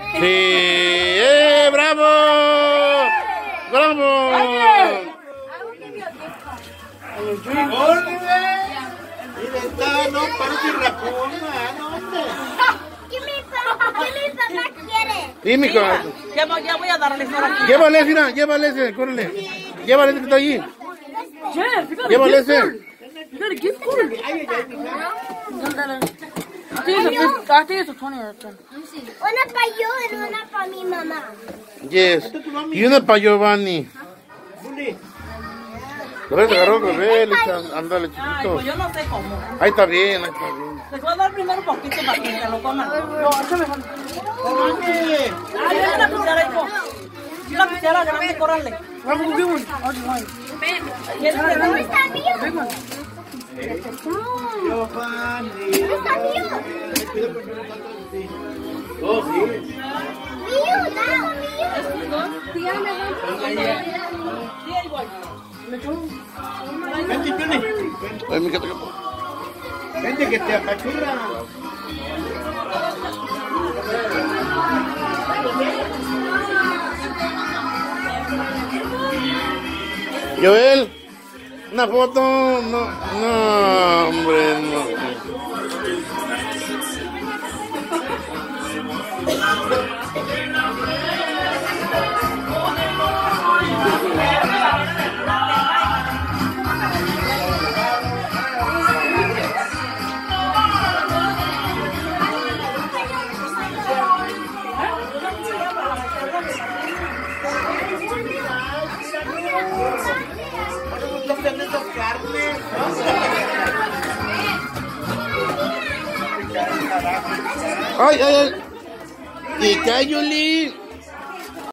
Sí, ¡eh! ¡Bravo! ¡Bravo! Mira, está, no, parece racuna, no, hombre. ¿Qué mi papá, qué mi papá quiere? Ya, voy- a darle aquí. Llévale, mira, llévale ese, córrele. Llévale ese que está allí. Llévale ese. You. I think it's a fif- I think it's a 20 or a 10. Una para yo y una para mi mamá. Yes. Y una para Giovanni. Lo ves, agarró el bebé, ándale, Ay, chiquito. pues yo no sé cómo. Ahí está bien, ahí está bien. Les voy a dar primero un poquito para que se lo coman. No, échame Juan. Córrele. Ay, una cuchara, hijo. Una cuchara grande, córrale. Vamos, un big one. One. Está mío. Big one. Giovanni. Está mío. Oh, sí. Vente. Vente que te apachurra. Joel, una foto. No, no, hombre, Ay, ay. ¿Qué cae, Yuli?